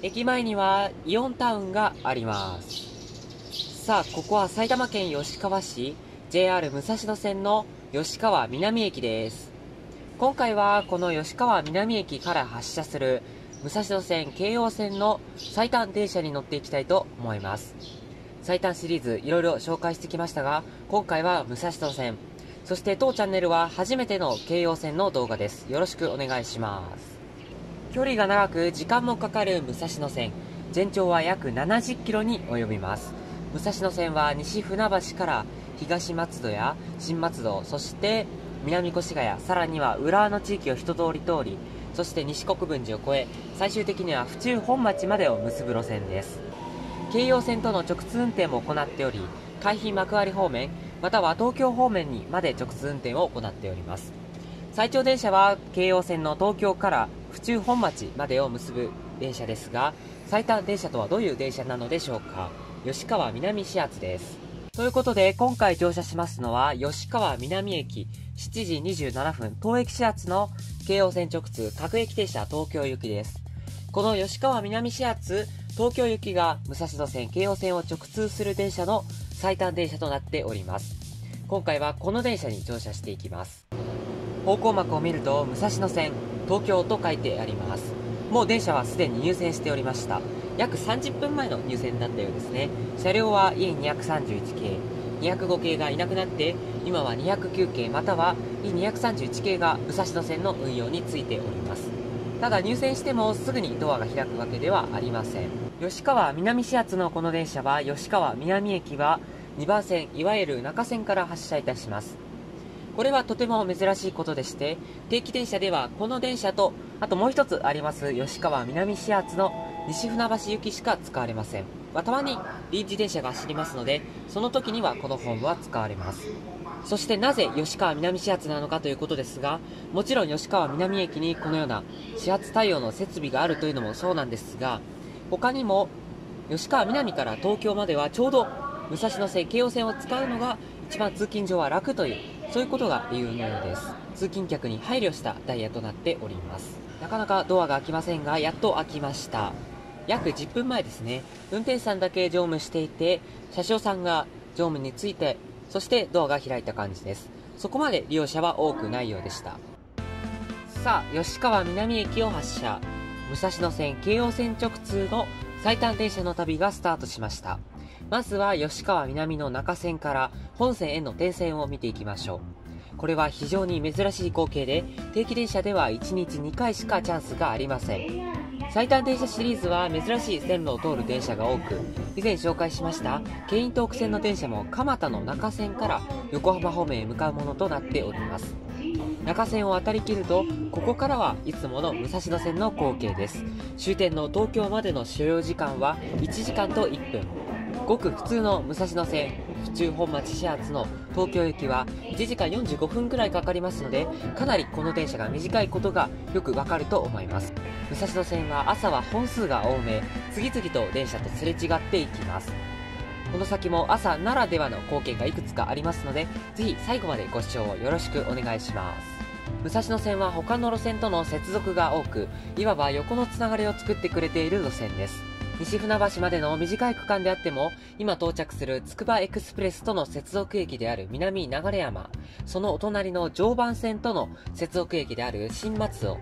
駅前にはイオンタウンがあります。さあここは埼玉県吉川市 JR 武蔵野線の吉川南駅です。今回はこの吉川南駅から発車する武蔵野線京葉線の最短電車に乗っていきたいと思います。最短シリーズいろいろ紹介してきましたが今回は武蔵野線。そして当チャンネルは初めての京葉線の動画です。よろしくお願いします。距離が長く時間もかかる武蔵野線。全長は約70キロに及びます。武蔵野線は西船橋から東松戸や新松戸そして南越谷さらには浦和の地域を一通り通りそして西国分寺を越え最終的には府中本町までを結ぶ路線です。京葉線との直通運転も行っており海浜幕張方面または東京方面にまで直通運転を行っております。最長電車は京葉線の東京から府中本町までを結ぶ電車ですが最短電車とはどういう電車なのでしょうか？吉川南始発です。ということで今回乗車しますのは吉川南駅7時27分東駅始発の京葉線直通各駅停車東京行きです。この吉川南始発東京行きが武蔵野線京葉線を直通する電車の最短電車となっております。今回はこの電車に乗車していきます。方向幕を見ると武蔵野線東京と書いてあります。もう電車はすでに入線しておりました。約30分前の入線だったようですね。車両は E231 系。205系がいなくなって今は209系または E231 系が武蔵野線の運用についております。ただ入線してもすぐにドアが開くわけではありません。吉川南始発のこの電車は吉川南駅は2番線いわゆる中線から発車いたします。これはとても珍しいことでして定期電車ではこの電車とあともう一つあります吉川南始発の西船橋行きしか使われません、ま、たまに臨時電車が走りますのでその時にはこのホームは使われます。そしてなぜ吉川南始発なのかということですがもちろん吉川南駅にこのような始発対応の設備があるというのもそうなんですが他にも吉川南から東京まではちょうど武蔵野線京葉線を使うのが一番通勤上は楽というそういうことが理由のようです。通勤客に配慮したダイヤとなっております。なかなかドアが開きませんがやっと開きました。約10分前ですね。運転手さんだけ乗務していて車掌さんが乗務についてそしてドアが開いた感じです。そこまで利用者は多くないようでした。さあ吉川南駅を発車。武蔵野線京葉線直通の最短電車の旅がスタートしました。まずは吉川南の中線から本線への転線を見ていきましょう。これは非常に珍しい光景で定期電車では1日2回しかチャンスがありません。最短電車シリーズは珍しい線路を通る電車が多く以前紹介しました京浜東北線の電車も蒲田の中線から横浜方面へ向かうものとなっております。中線を渡りきるとここからはいつもの武蔵野線の光景です。終点の東京までの所要時間は1時間と1分。ごく普通の武蔵野線府中本町始発の東京駅は1時間45分くらいかかりますのでかなりこの電車が短いことがよくわかると思います。武蔵野線は朝は本数が多め次々と電車とすれ違っていきます。この先も朝ならではの光景がいくつかありますのでぜひ最後までご視聴をよろしくお願いします。武蔵野線は他の路線との接続が多くいわば横のつながりを作ってくれている路線です。西船橋までの短い区間であっても、今到着するつくばエクスプレスとの接続駅である南流山、そのお隣の常磐線との接続駅である新松尾、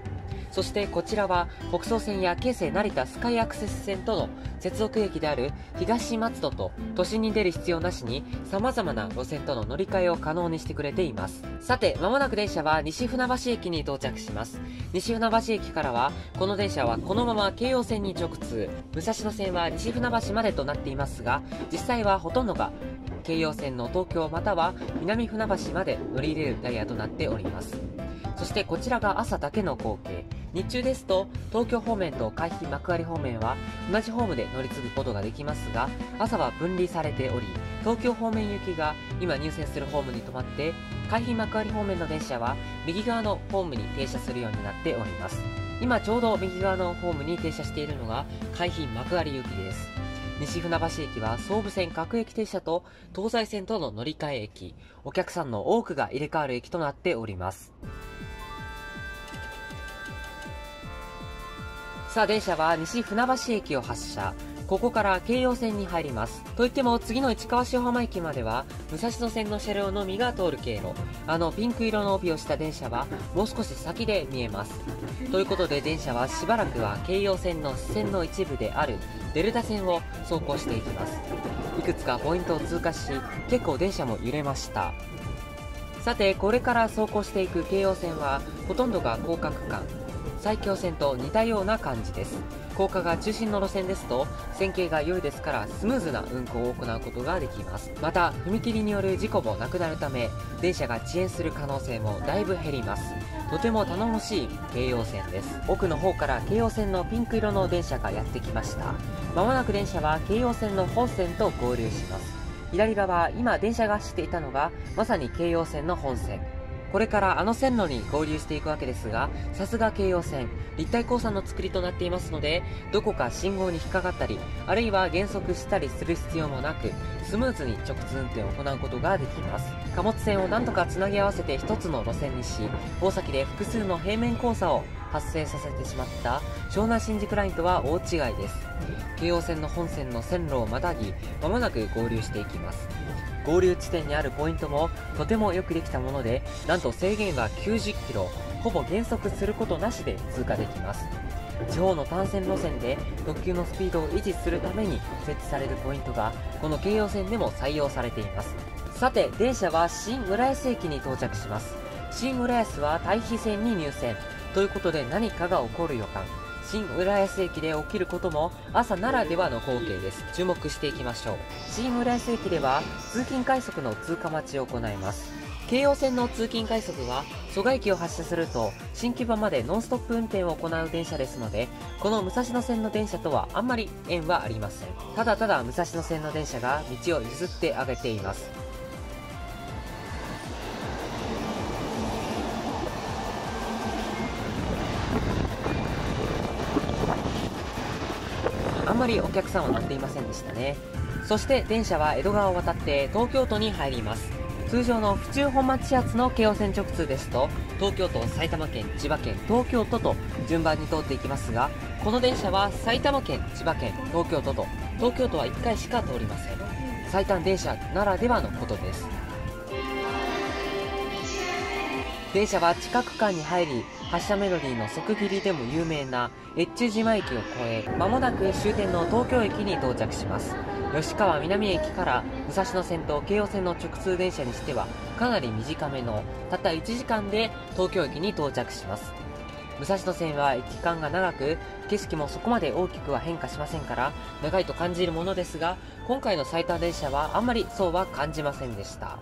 そしてこちらは北総線や京成成田スカイアクセス線との接続駅である東松戸と都心に出る必要なしに様々な路線との乗り換えを可能にしてくれています。さてまもなく電車は西船橋駅に到着します。西船橋駅からはこの電車はこのまま京葉線に直通武蔵野線は西船橋までとなっていますが実際はほとんどが京葉線の東京または南船橋まで乗り入れるダイヤとなっております。そしてこちらが朝だけの光景。日中ですと東京方面と海浜幕張方面は同じホームで乗り継ぐことができますが朝は分離されており東京方面行きが今入線するホームに止まって海浜幕張方面の電車は右側のホームに停車するようになっております。今ちょうど右側のホームに停車しているのが海浜幕張行きです。西船橋駅は総武線各駅停車と東西線との乗り換え駅お客さんの多くが入れ替わる駅となっております。さあ電車は西船橋駅を発車ここから京葉線に入ります。といっても次の市川塩浜駅までは武蔵野線の車両のみが通る経路。あのピンク色の帯をした電車はもう少し先で見えます。ということで電車はしばらくは京葉線の支線の一部であるデルタ線を走行していきます。いくつかポイントを通過し、結構電車も揺れました。さて、これから走行していく京葉線はほとんどが広角間。埼京線と似たような感じです。高架が中心の路線ですと線形が良いですからスムーズな運行を行うことができます。また踏切による事故もなくなるため電車が遅延する可能性もだいぶ減ります。とても頼もしい京葉線です。奥の方から京葉線のピンク色の電車がやってきました。まもなく電車は京葉線の本線と合流します。左側今電車が走っていたのがまさに京葉線の本線。これからあの線路に合流していくわけですが、さすが京葉線、立体交差の作りとなっていますので、どこか信号に引っかかったり、あるいは減速したりする必要もなく、スムーズに直通運転を行うことができます。貨物線をなんとかつなぎ合わせて一つの路線にし、大崎で複数の平面交差を発生させてしまった湘南新宿ラインとは大違いです。京葉線の本線の線路をまたぎ、まもなく合流していきます。合流地点にあるポイントもとてもよくできたものでなんと制限は90キロほぼ減速することなしで通過できます。地方の単線路線で特急のスピードを維持するために設置されるポイントがこの京葉線でも採用されています。さて電車は新浦安駅に到着します。新浦安は対比線に入線。ということで何かが起こる予感。新浦安駅で起きることも朝ならではの光景です。注目していきましょう。新浦安駅では通勤快速の通過待ちを行います。京葉線の通勤快速は蘇我駅を発車すると新木場までノンストップ運転を行う電車ですのでこの武蔵野線の電車とはあんまり縁はありません。ただただ武蔵野線の電車が道を譲ってあげています。あんまりお客さんは乗っていませんでしたね。そして電車は江戸川を渡って東京都に入ります。通常の府中本町始発の京王線直通ですと東京都埼玉県千葉県東京都と順番に通っていきますがこの電車は埼玉県千葉県東京都と東京都は1回しか通りません。最短電車ならではのことです。電車は近く間に入り発車メロディーの即切りでも有名な越中島駅を越え間もなく終点の東京駅に到着します。吉川南駅から武蔵野線と京葉線の直通電車にしてはかなり短めのたった1時間で東京駅に到着します。武蔵野線は駅間が長く景色もそこまで大きくは変化しませんから長いと感じるものですが今回の最短電車はあんまりそうは感じませんでした。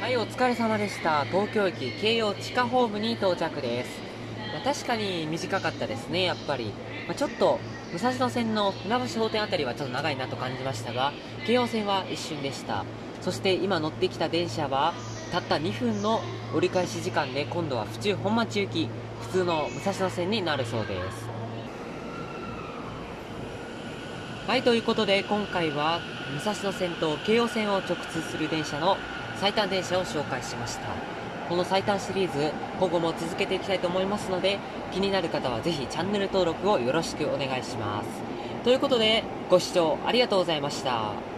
はいお疲れ様でした。東京駅京葉地下ホームに到着です、確かに短かったですね、やっぱり。まあ、ちょっと、武蔵野線の船橋商店あたりはちょっと長いなと感じましたが、京王線は一瞬でした。そして今乗ってきた電車は、たった2分の折り返し時間で今度は府中本町行き、普通の武蔵野線になるそうです。はい、ということで今回は武蔵野線と京王線を直通する電車の最短電車を紹介しました。この最短シリーズ今後も続けていきたいと思いますので気になる方はぜひチャンネル登録をよろしくお願いします。ということでご視聴ありがとうございました。